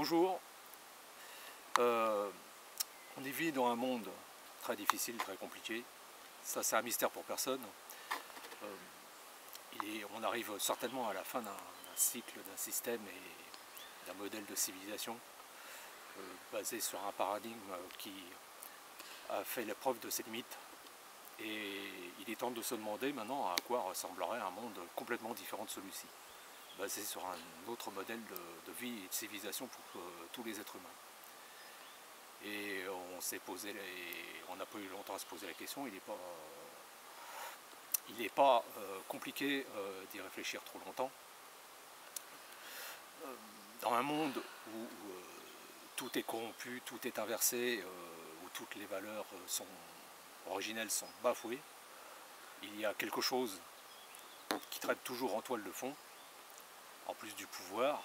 Bonjour. Euh, on vit dans un monde très difficile, très compliqué. Ça, c'est un mystère pour personne. Euh, on arrive certainement à la fin d'un cycle, d'un système et d'un modèle de civilisation euh, basé sur un paradigme qui a fait l'épreuve de ses limites. Et il est temps de se demander maintenant à quoi ressemblerait un monde complètement différent de celui-ci basé sur un autre modèle de, vie et de civilisation pour euh, tous les êtres humains. Et on s'est posé, on n'a pas eu longtemps à se poser la question, il n'est pas, il n'est pas euh, compliqué euh, d'y réfléchir trop longtemps. Dans un monde où, tout est corrompu, tout est inversé, où toutes les valeurs sont originelles sont bafouées, il y a quelque chose qui traite toujours en toile de fond, en plus du pouvoir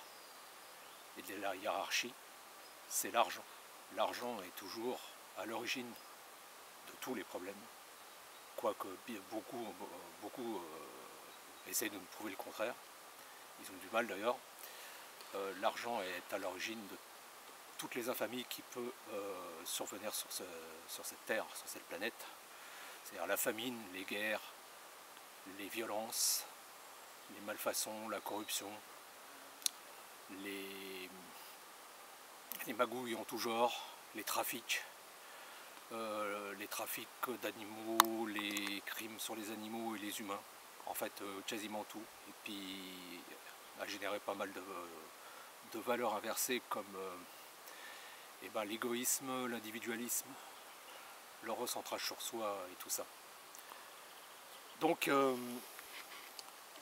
et de la hiérarchie, c'est l'argent. L'argent est toujours à l'origine de tous les problèmes, quoique beaucoup, beaucoup euh, essayent de nous prouver le contraire. Ils ont du mal d'ailleurs. Euh, l'argent est à l'origine de toutes les infamies qui peuvent euh, survenir sur, cette terre, sur cette planète. C'est-à-dire la famine, les guerres, les violences, malfaçons, la corruption, les, magouilles en tout genre, les trafics, euh, les trafics d'animaux, les crimes sur les animaux et les humains, en fait euh, quasiment tout, et puis a généré pas mal de, valeurs inversées comme euh, eh ben, l'égoïsme, l'individualisme, le recentrage sur soi et tout ça. Donc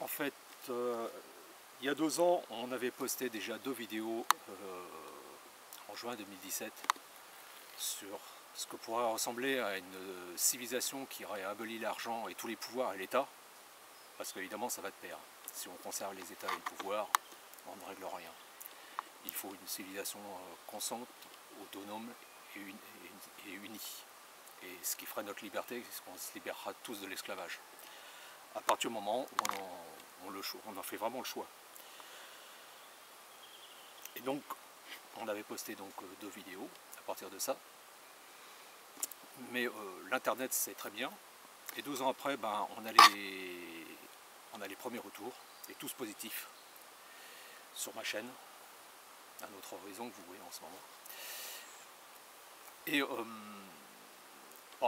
en fait il y a deux ans, on avait posté déjà deux vidéos euh, en juin 2017 sur ce que pourrait ressembler à une civilisation qui aurait aboli l'argent et tous les pouvoirs à l'État, parce qu'évidemment ça va de pair. Si on conserve les États et les pouvoirs, on ne règle rien. Il faut une civilisation euh, consciente, autonome et, unie. Et ce qui ferait notre liberté, c'est qu'on se libérera tous de l'esclavage. À partir du moment où on en fait vraiment le choix. Et donc, on avait posté donc euh, deux vidéos à partir de ça. Mais euh, l'internet c'est très bien. Et 12 ans après, ben, on, a les, on a les premiers retours, et tous positifs, sur ma chaîne, un autre horizon que vous voyez en ce moment. Et euh,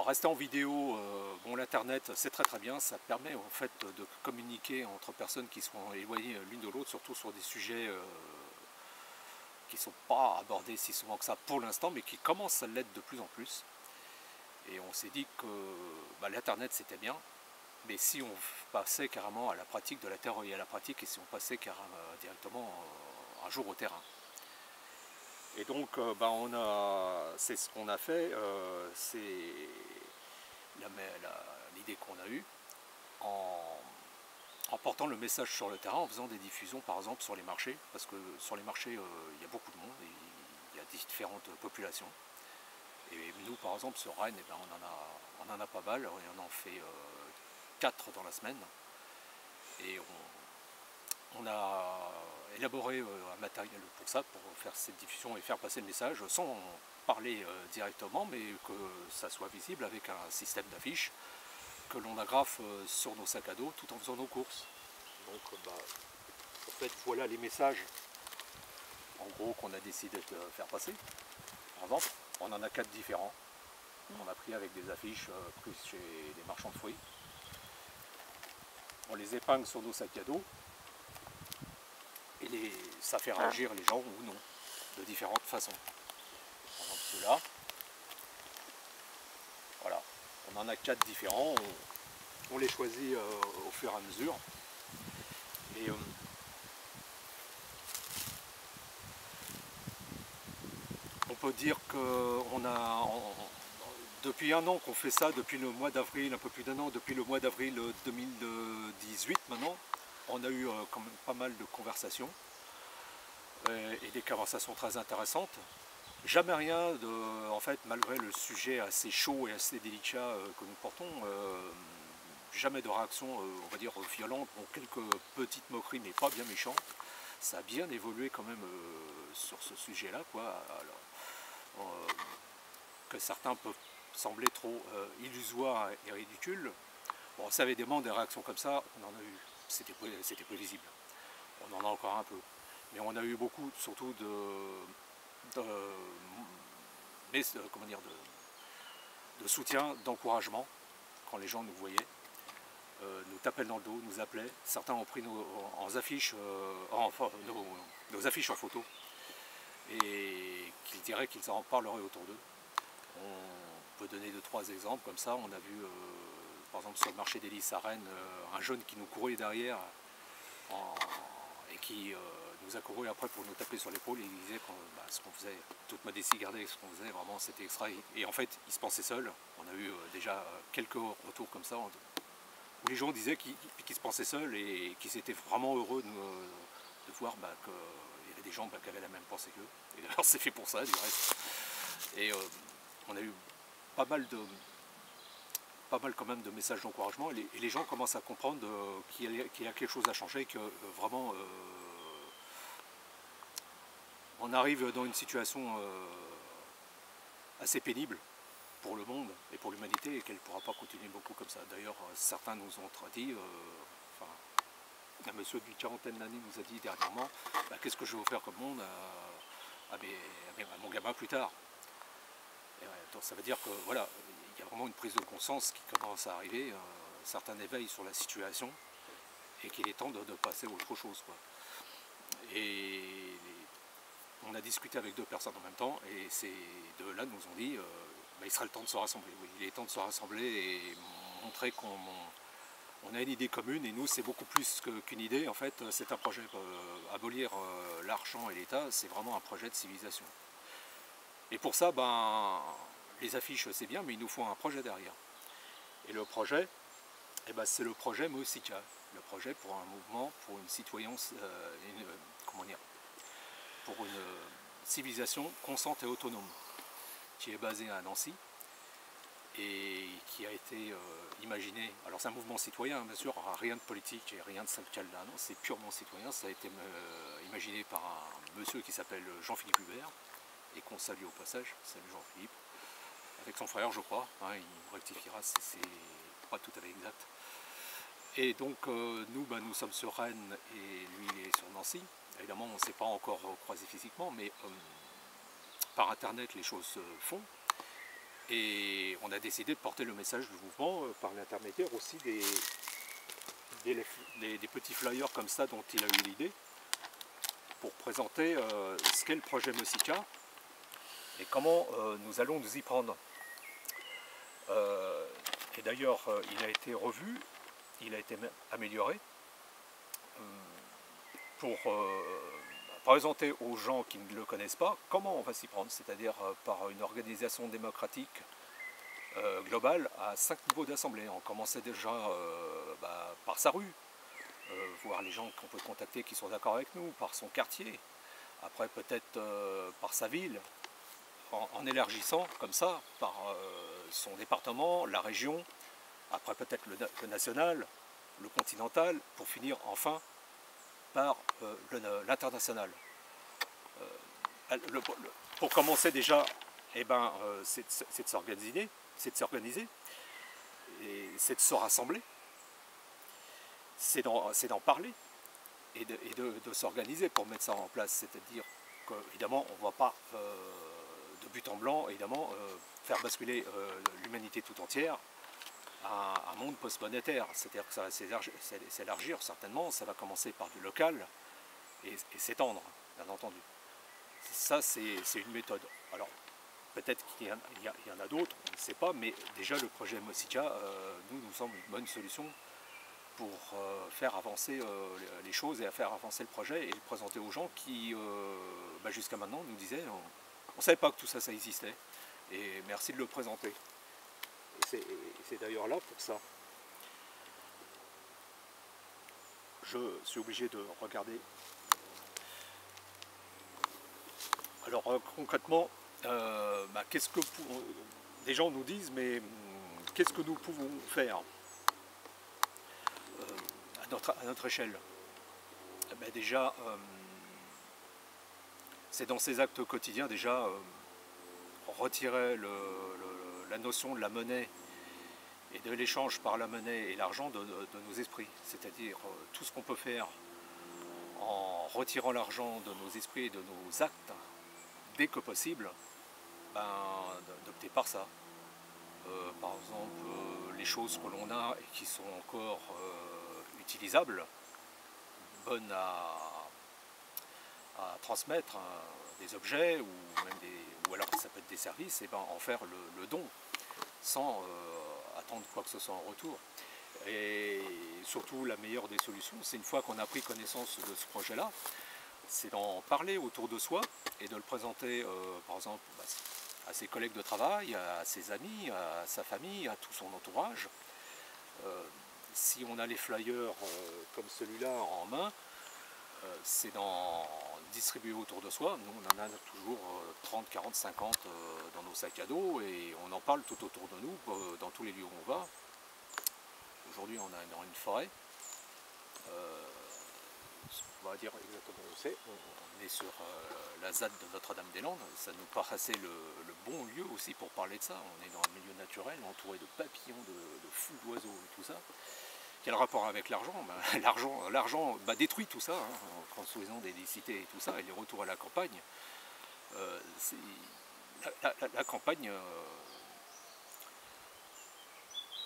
rester en vidéo, bon l'internet c'est très très bien, ça permet en fait de communiquer entre personnes qui sont éloignées l'une de l'autre, surtout sur des sujets qui ne sont pas abordés si souvent que ça pour l'instant, mais qui commencent à l'être de plus en plus. Et on s'est dit que bah, l'Internet c'était bien, mais si on passait carrément à la pratique de la théorie à la pratique, et si on passait carrément, euh, directement euh, un jour au terrain. Et donc euh, bah, on a, c'est ce qu'on a fait, c'est l'idée qu'on a eue en portant le message sur le terrain, en faisant des diffusions par exemple sur les marchés, parce que sur les marchés euh, il y a beaucoup de monde, et il y a différentes populations. Et nous par exemple sur Rennes, eh ben, on, en a, on en a pas mal, on en fait 4 euh, dans la semaine. Et on, a élaboré euh, un matériel pour ça, pour faire cette diffusion et faire passer le message sans parler directement, mais que ça soit visible avec un système d'affiches que l'on agrafe euh, sur nos sacs à dos tout en faisant nos courses. Donc euh, bah, en fait voilà les messages en gros qu'on a décidé de faire passer. Par exemple, on en a quatre différents. On a pris avec des affiches euh, prises chez des marchands de fruits. On les épingle sur nos sacs à dos les, ça fait réagir les gens ou non, de différentes façons. Par exemple ceux-là, on en a quatre différents, on, les choisit euh, au fur et à mesure. Et, euh, on peut dire qu'on a, depuis un an qu'on fait ça, depuis le mois d'avril, un peu plus d'un an, depuis le mois d'avril 2018 maintenant, on a eu euh, quand même pas mal de conversations et des conversations très intéressantes. Jamais rien, de, en fait, malgré le sujet assez chaud et assez délicat euh, que nous portons, euh, jamais de réaction, euh, on va dire, violente, bon, quelques petites moqueries, mais pas bien méchantes. Ça a bien évolué quand même sur ce sujet-là, quoi. que certains peuvent sembler trop illusoires et ridicules. Bon, ça des des réactions comme ça, on en a eu, c'était prévisible. On en a encore un peu. Mais on a eu beaucoup, surtout de, mais, comment dire, de, soutien, d'encouragement, quand les gens nous voyaient, euh, nous tapaient dans le dos, nous appelaient. Certains ont pris nos, affiches, euh, nos, affiches en photo et qu'ils diraient qu'ils en parleraient autour d'eux. On peut donner deux, trois exemples comme ça. On a vu, euh, par exemple, sur le marché des à Rennes, un jeune qui nous courait derrière et qui nous a couru après pour nous taper sur l'épaule et il disait que bah, ce qu'on faisait, toute modestie gardée, ce qu'on faisait vraiment c'était extra. Et en fait, il se pensait seul. On a eu euh, déjà euh, quelques retours comme ça où les gens disaient qu'ils se pensaient seuls et qu'ils étaient vraiment heureux de, euh, voir bah, qu'il y avait des gens bah, qui avaient la même pensée qu'eux. Et d'ailleurs, c'est fait pour ça, du reste. Et on a eu pas mal de pas mal quand même de messages d'encouragement et, les gens commencent à comprendre qu'il y, a quelque chose à changer, que vraiment on arrive dans une situation euh, assez pénible pour le monde et pour l'humanité et qu'elle ne pourra pas continuer beaucoup comme ça. D'ailleurs, euh, certains nous ont dit, euh, enfin, un monsieur d'une quarantaine d'années nous a dit dernièrement, bah, qu'est-ce que je vais offrir comme monde à, mon gamin plus tard Ça veut dire que voilà, il y a vraiment une prise de conscience qui commence à arriver, un certain éveil sur la situation et qu'il est temps de, passer à autre chose. On a discuté avec deux personnes en même temps et ces deux-là nous ont dit euh, bah, il sera le temps de se rassembler. Il est temps de se rassembler et montrer qu'on a une idée commune et nous c'est beaucoup plus qu'une idée. En fait, c'est un projet. Euh, abolir euh, l'argent et l'État, c'est vraiment un projet de civilisation. Et pour ça, ben, les affiches c'est bien, mais il nous faut un projet derrière. Et le projet, eh ben, c'est le projet Mosika, le projet pour un mouvement, pour une citoyence, comment dire, pour une civilisation constante et autonome, qui est basée à Nancy et qui a été euh, imaginé, alors c'est un mouvement citoyen bien sûr, rien de politique et rien de syndical là, c'est purement citoyen, ça a été euh, imaginé par un monsieur qui s'appelle Jean-Philippe Hubert, et qu'on salue au passage, salut Jean-Philippe, avec son frère je crois, hein, il rectifiera si c'est pas tout à fait exact. Et donc euh, nous, ben, nous sommes sur Rennes et lui il est sur Nancy, Évidemment, on ne s'est pas encore croisé physiquement, mais euh, par Internet, les choses se font. Et on a décidé de porter le message du mouvement euh, par l'intermédiaire aussi des, des, petits flyers comme ça dont il a eu l'idée pour présenter ce qu'est le projet Mosika et comment nous allons nous y prendre. et d'ailleurs, il a été revu, il a été amélioré pour euh, présenter aux gens qui ne le connaissent pas comment on va s'y prendre, c'est-à-dire euh, par une organisation démocratique euh, globale à cinq niveaux d'assemblée. On commençait déjà bah, par sa rue, voir les gens qu'on peut contacter qui sont d'accord avec nous, par son quartier, après peut-être par sa ville, en, élargissant comme ça par son département, la région, après peut-être le, national, le continental, pour finir enfin par euh, l'international. Euh, pour commencer déjà, eh ben, euh, c'est de s'organiser, c'est de s'organiser, c'est de se rassembler, c'est d'en parler et de, s'organiser pour mettre ça en place. C'est-à-dire qu'évidemment, on ne va pas de but en blanc, évidemment, faire basculer l'humanité tout entière un, monde post-monétaire. C'est-à-dire que ça va s'élargir certainement, ça va commencer par du local et, s'étendre, bien entendu. Ça, c'est une méthode. Alors, peut-être qu'il y, en a d'autres, on ne sait pas, mais déjà le projet Mosika euh, nous, nous semble une bonne solution pour euh, faire avancer euh, les choses et à faire avancer le projet et le présenter aux gens qui, bah, jusqu'à maintenant, nous disaient on ne savait pas que tout ça, ça existait. Et merci de le présenter c'est d'ailleurs là pour ça. Je suis obligé de regarder. Alors euh, concrètement, euh, bah, qu'est-ce que des gens nous disent, mais hum, qu'est-ce que nous pouvons faire euh, à, notre, échelle? Eh ben, Déjà, hum, c'est dans ces actes quotidiens déjà retirer la notion de la monnaie et de l'échange par la monnaie et l'argent de, nos esprits. C'est-à-dire tout ce qu'on peut faire en retirant l'argent de nos esprits et de nos actes, dès que possible, ben, d'opter par ça. Euh, par exemple, euh, les choses que l'on a et qui sont encore euh, utilisables, bonnes à, transmettre, hein, des objets ou même des, ou alors ça peut être des services, et ben en faire le, don sans attendre quoi que ce soit en retour. Et surtout, la meilleure des solutions, c'est une fois qu'on a pris connaissance de ce projet-là, c'est d'en parler autour de soi et de le présenter, par exemple, bah, à ses collègues de travail, à ses amis, à sa famille, à tout son entourage. Euh, si on a les flyers euh, comme celui-là en main, euh, c'est d'en distribuer autour de soi. Nous, on en a toujours 30, 40, 50 dans nos sacs à dos et on en parle tout autour de nous, dans tous les lieux où on va. Aujourd'hui, on est dans une forêt. on va dire exactement où c'est sur euh, la ZAD de Notre-Dame-des-Landes, ça nous paraissait le, bon lieu aussi pour parler de ça. On est dans un milieu naturel, entouré de papillons, de, fous d'oiseaux et tout ça. Quel rapport avec l'argent? Ben, L'argent l'argent bah, détruit tout ça, hein, en construisant des, cités et tout ça, et les retours à la campagne. Euh, la, campagne, euh,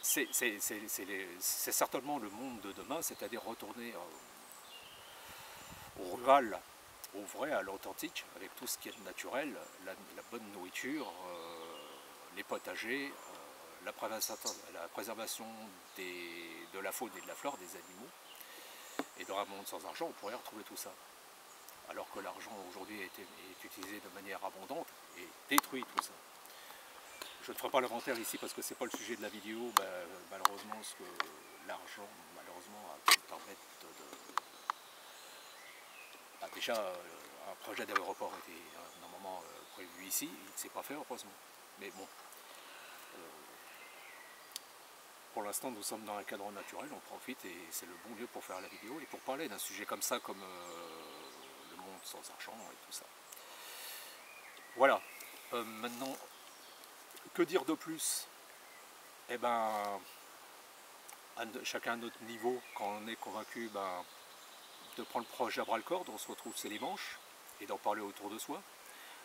c'est certainement le monde de demain, c'est-à-dire retourner au rural, au vrai, à l'authentique, avec tout ce qui est naturel, la, bonne nourriture, euh, les potagers, la, préservation de la faune et de la flore, des animaux. Et dans un monde sans argent, on pourrait retrouver tout ça. Alors que l'argent aujourd'hui est, utilisé de manière abondante et détruit tout ça. Je ne ferai pas l'inventaire ici parce que ce n'est pas le sujet de la vidéo. Ben, malheureusement, ce que l'argent malheureusement a pu permettre de bah, déjà, euh, un projet d'aéroport était euh, normalement euh, prévu ici, il ne s'est pas fait heureusement. Mais bon, pour l'instant nous sommes dans un cadre naturel, on profite et c'est le bon lieu pour faire la vidéo et pour parler d'un sujet comme ça, comme le monde sans argent et tout ça. Voilà, maintenant, que dire de plus? Eh ben, chacun à notre niveau, quand on est convaincu, ben, de prendre le projet à bras le corps, on se retrouve c'est les manches, et d'en parler autour de soi.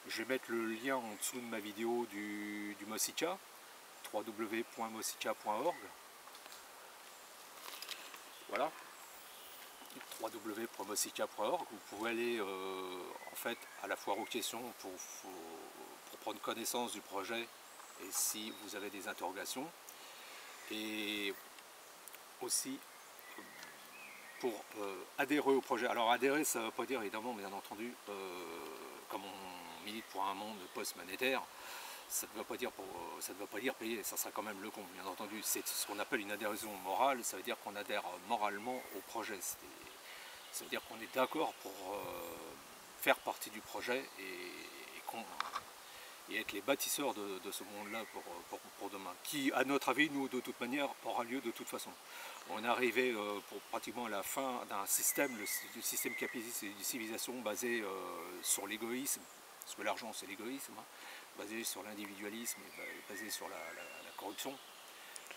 Je vais mettre le lien en dessous de ma vidéo du, du Mosicha, www.mosicha.org. Voilà, www.mosicha.org. Vous pouvez aller euh, en fait à la foire aux questions pour, prendre connaissance du projet et si vous avez des interrogations. Et aussi pour euh, adhérer au projet. Alors adhérer, ça ne veut pas dire évidemment, bien entendu, euh, comme on milite pour un monde post-monétaire, ça ne veut pas dire pour, ça ne pas dire payer, ça sera quand même le compte, bien entendu. C'est ce qu'on appelle une adhésion morale, ça veut dire qu'on adhère moralement au projet. Ça veut dire qu'on est d'accord pour euh, faire partie du projet et, être les bâtisseurs de, ce monde-là pour, demain, qui, à notre avis, nous, de toute manière, aura lieu de toute façon on est arrivé euh, pour pratiquement à la fin d'un système, le, système capitaliste et une civilisation basée euh, sur l'égoïsme, parce que l'argent c'est l'égoïsme, hein, basé sur l'individualisme basé sur la, corruption.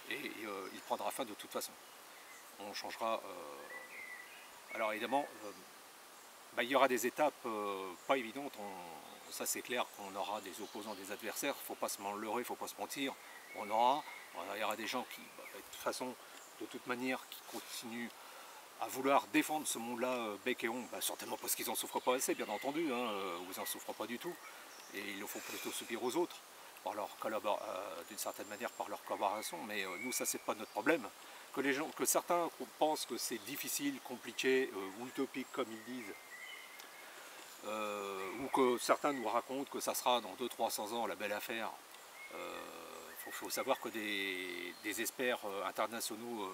Et, euh, il prendra fin de toute façon. On changera. alors évidemment, bah, il y aura des étapes pas évidentes. ça c'est clair qu'on aura des opposants, des adversaires. Il ne faut pas se leurrer, il ne faut pas se mentir. On aura, il y aura des gens qui, bah, de toute façon, de toute manière qui continuent à vouloir défendre ce monde-là euh, bec et ongle, bah, certainement parce qu'ils n'en souffrent pas assez, bien entendu, hein, euh, ou ils n'en souffrent pas du tout, et ils le font plutôt subir aux autres, euh, d'une certaine manière par leur collaboration, mais nous ça c'est pas notre problème. Que, certains pensent que c'est difficile, compliqué ou utopique comme ils disent, ou que certains nous racontent que ça sera dans 200-300 ans la belle affaire, il faut savoir que des, experts euh, internationaux euh,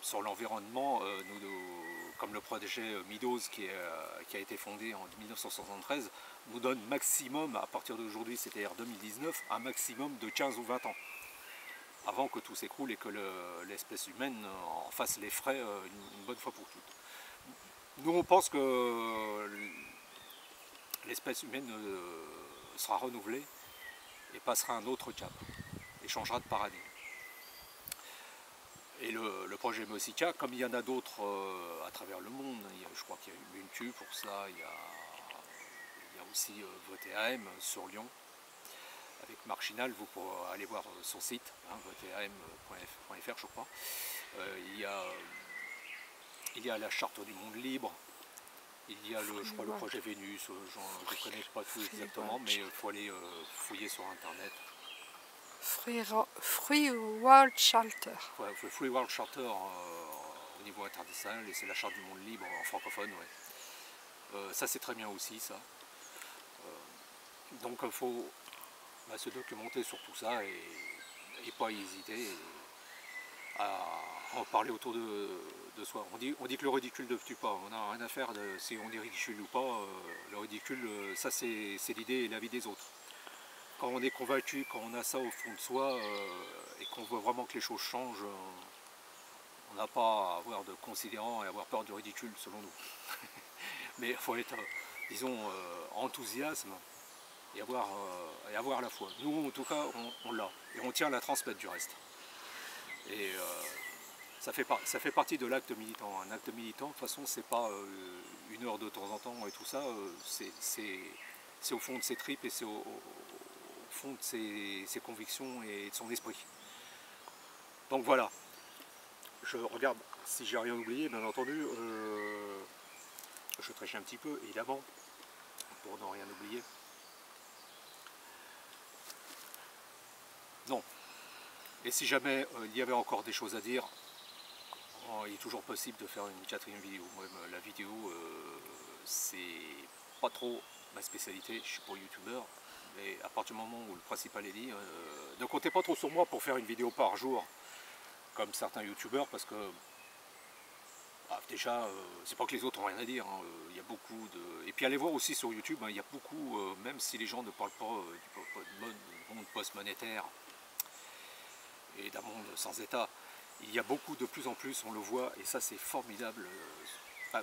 sur l'environnement, euh, comme le projet Midos qui, a été fondé en 1973, nous donne maximum, à partir d'aujourd'hui, c'est-à-dire 2019, un maximum de 15 ou 20 ans avant que tout s'écroule et que l'espèce humaine en fasse les frais une, bonne fois pour toutes. Nous, on pense que l'espèce humaine sera renouvelée et passera un autre cap et changera de paradigme. Et le, projet Mosica, comme il y en a d'autres à travers le monde, je crois qu'il y a eu Ubuntu pour ça, il y a, aussi VTAM sur Lyon, avec Marchinal, vous pourrez aller voir son site, hein, vtam.fr je crois. il, y a, il y a la charte du monde libre, il y a le, je crois, le projet Vénus, je ne connais pas tout exactement, mais il faut aller fouiller sur internet. Free, World Charter. Free World Charter au niveau international, et c'est la charte du monde libre en francophone. Ouais. ça c'est très bien aussi ça. donc il faut bah, se documenter sur tout ça et, pas hésiter à en parler autour de, soi. On dit, on dit, que le ridicule ne tue pas, on n'a rien à faire de si on est ridicule ou pas. Euh, le ridicule, euh, ça c'est l'idée et la vie des autres. On est convaincu, quand on a ça au fond de soi euh, et qu'on voit vraiment que les choses changent, on n'a pas à avoir de considérant et avoir peur du ridicule selon nous. Mais il faut être, disons, enthousiasme et avoir, euh, la foi. Nous, en tout cas, on, l'a. Et on tient à la transmettre du reste. Et euh, ça, fait partie de l'acte militant. Un acte militant, de toute façon, c'est pas euh, une heure de temps en temps et tout ça. c'est au fond de ses tripes et c'est au, fond de ses, convictions et de son esprit. Donc voilà. Je regarde si j'ai rien oublié, bien entendu. je triche un petit peu, évidemment, pour ne rien oublier. Non. Et si jamais euh, il y avait encore des choses à dire, oh, il est toujours possible de faire une quatrième vidéo. Moi, la vidéo, euh, c'est pas trop ma spécialité, je suis pas youtubeur, mais à partir du moment où le principal est dit, euh, ne comptez pas trop sur moi pour faire une vidéo par jour, comme certains youtubeurs, parce que bah, déjà, c'est pas que les autres ont rien à dire, hein, il y a beaucoup de... Et puis allez voir aussi sur YouTube, hein, il y a beaucoup, même si les gens ne parlent pas du monde post-monétaire, et d'un monde sans État. Il y a beaucoup de plus en plus, on le voit, et ça c'est formidable.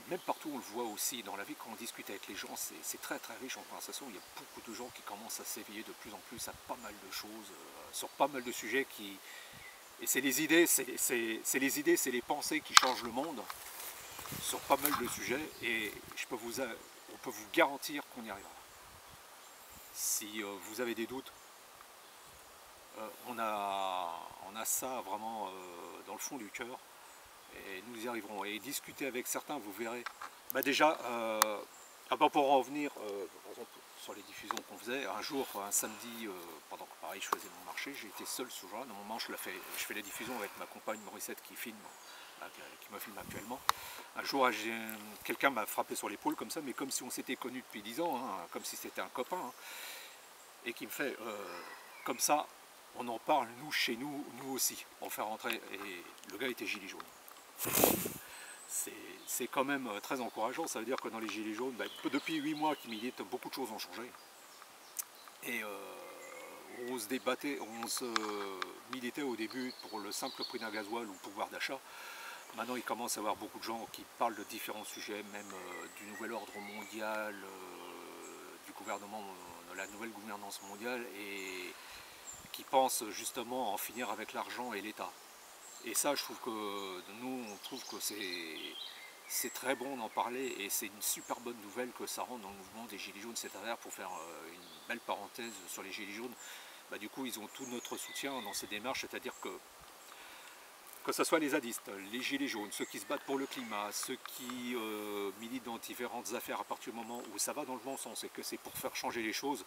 Même partout on le voit aussi dans la vie, quand on discute avec les gens, c'est très très riche en conversation. Il y a beaucoup de gens qui commencent à s'éveiller de plus en plus à pas mal de choses, euh, sur pas mal de sujets qui... Et c'est les idées, c'est les idées, c'est les pensées qui changent le monde sur pas mal de sujets, et je peux vous, on peut vous garantir qu'on y arrivera. Si euh, vous avez des doutes, euh, on, a, on a ça vraiment dans le fond du cœur et nous y arriverons. Et discuter avec certains, vous verrez. Bah déjà, euh, pour en revenir, par exemple, sur les diffusions qu'on faisait, un jour, un samedi, pendant que pareil je faisais mon marché, été seul ce jour-là. Normalement, je, fais, je fais la diffusion avec ma compagne Morissette qui filme, qui me filme actuellement. Un jour, quelqu'un m'a frappé sur l'épaule comme ça, mais comme si on s'était connus depuis 10 ans, hein, comme si c'était un copain, hein, et qui me fait, comme ça, on en parle, nous, chez nous, nous aussi, pour faire rentrer. Et le gars était gilet jaune. C'est quand même euh, très encourageant, ça veut dire que dans les gilets jaunes, bah, depuis 8 mois qu'ils militent, beaucoup de choses ont changé. Et euh, on se débattait, on se militait au début pour le simple prix d'un gasoil ou pouvoir d'achat. Maintenant, il commence à avoir beaucoup de gens qui parlent de différents sujets, même euh, du nouvel ordre mondial, du gouvernement, de la nouvelle gouvernance mondiale, et qui pensent justement en finir avec l'argent et l'État. Et ça, je trouve que nous, on trouve que c'est très bon d'en parler et c'est une super bonne nouvelle que ça rentre dans le mouvement des Gilets jaunes cette année pour faire euh, une belle parenthèse sur les Gilets jaunes. Bah, du coup, ils ont tout notre soutien dans ces démarches, c'est-à-dire que que ce soit les zadistes, les gilets jaunes, ceux qui se battent pour le climat, ceux qui euh, militent dans différentes affaires à partir du moment où ça va dans le bon sens et que c'est pour faire changer les choses,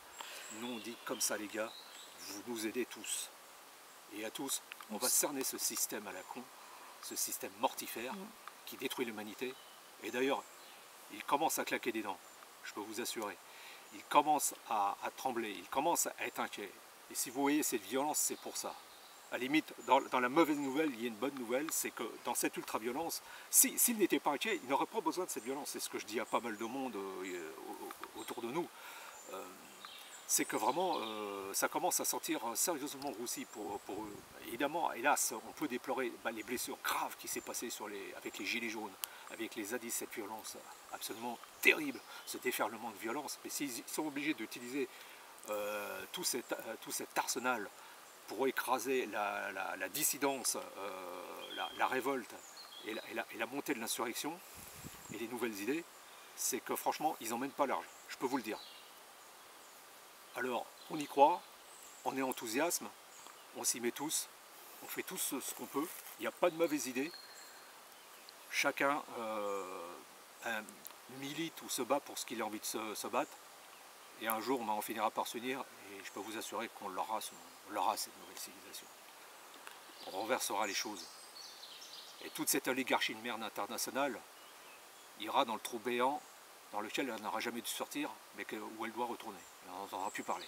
nous on dit comme ça les gars, vous nous aidez tous. Et à tous, on va cerner ce système à la con, ce système mortifère mm. qui détruit l'humanité. Et d'ailleurs, il commence à claquer des dents, je peux vous assurer. Il commence à, trembler, il commence à être inquiet. Et si vous voyez cette violence, c'est pour ça. À la limite, dans, la mauvaise nouvelle, il y a une bonne nouvelle, c'est que dans cette ultra-violence, s'il n'était pas inquiet, il n'aurait pas besoin de cette violence. C'est ce que je dis à pas mal de monde euh, autour de nous. Euh, c'est que vraiment euh, ça commence à sortir sérieusement roussi pour, eux. Évidemment, hélas, on peut déplorer bah, les blessures graves qui s'est passées avec les gilets jaunes, avec les zadis, cette violence absolument terrible, ce déferlement de violence, mais s'ils sont obligés d'utiliser euh, tout, cet, euh, arsenal pour écraser la, dissidence, euh, la, révolte et, et la, montée de l'insurrection et les nouvelles idées, c'est que franchement, ils n'emmènent pas large, je peux vous le dire. Alors, on y croit, on est enthousiasme, on s'y met tous, on fait tous ce qu'on peut, il n'y a pas de mauvaises idées, chacun euh, milite ou se bat pour ce qu'il a envie de se, battre, et un jour on en finira par s'unir, et je peux vous assurer qu'on l'aura, cette nouvelle civilisation. On renversera les choses. Et toute cette oligarchie de merde internationale ira dans le trou béant dans lequel elle n'aura jamais dû sortir, mais où elle doit retourner. On n'en entendra plus parler.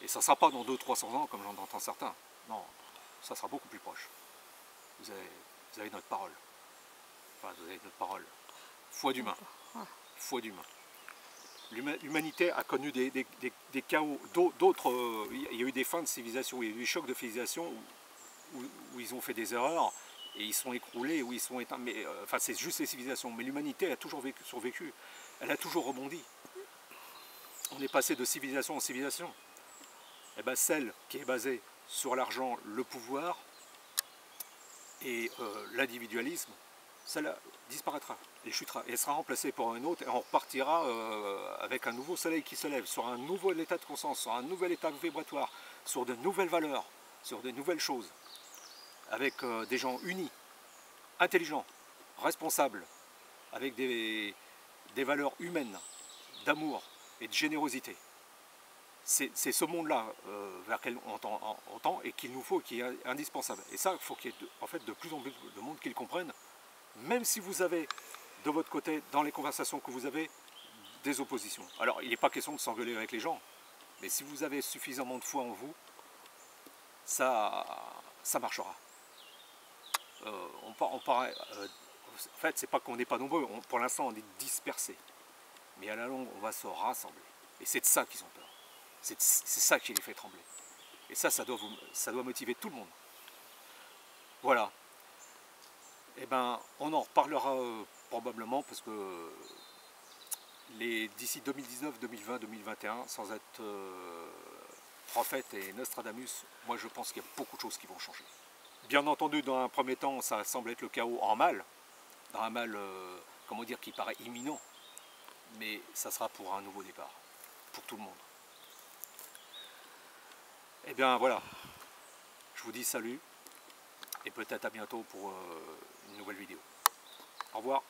Et ça ne sera pas dans 200-300 ans, comme j'en entends certains. Non, ça sera beaucoup plus proche. Vous avez, notre parole. Enfin, vous avez notre parole. Foi d'humain. Foi d'humain. L'humanité a connu des, chaos, d'autres, euh, il y a eu des fins de civilisation, il y a eu des chocs de civilisation où, ils ont fait des erreurs et ils sont écroulés, où ils sont éteints. Mais, euh, enfin, c'est juste les civilisations. Mais l'humanité a toujours survécu, elle a toujours rebondi. On est passé de civilisation en civilisation. Et eh bien celle qui est basée sur l'argent, le pouvoir et euh, l'individualisme, celle disparaîtra et chutera. Elle sera remplacée par un autre et on repartira euh, avec un nouveau soleil qui se lève, sur un nouvel état de conscience, sur un nouvel état vibratoire, sur de nouvelles valeurs, sur de nouvelles choses, avec euh, des gens unis, intelligents, responsables, avec des valeurs humaines, d'amour et de générosité c'est ce monde-là euh, vers lequel on tend, et qu'il nous faut, qui est indispensable. Et ça, il faut qu'il y ait de, en fait de plus en plus de monde qui le comprenne, même si vous avez de votre côté, dans les conversations que vous avez, des oppositions. Alors, il n'est pas question de s'engueuler avec les gens, mais si vous avez suffisamment de foi en vous, ça, ça marchera. Euh, on, euh, en fait, c'est pas qu'on n'est pas nombreux, pour l'instant on est dispersés. Mais à la longue, on va se rassembler. Et c'est de ça qu'ils ont peur. C'est ça qui les fait trembler. Et ça, ça doit, ça doit motiver tout le monde. Voilà. Eh ben, on en reparlera euh, probablement parce que d'ici 2019, 2020, 2021, sans être euh, prophète et Nostradamus, moi je pense qu'il y a beaucoup de choses qui vont changer. Bien entendu, dans un premier temps, ça semble être le chaos en mal, dans un mal, euh, comment dire, qui paraît imminent, mais ça sera pour un nouveau départ, pour tout le monde. Et eh bien voilà, je vous dis salut et peut-être à bientôt pour euh, une nouvelle vidéo. Au revoir.